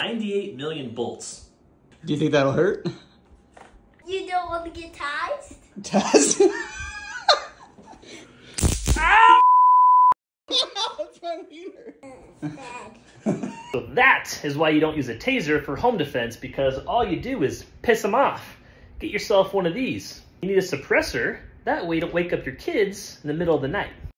98 million bolts. Do you think that'll hurt? You don't want to get tased. Tased. So that is why you don't use a taser for home defense because all you do is piss them off. Get yourself one of these. You need a suppressor. That way you don't wake up your kids in the middle of the night.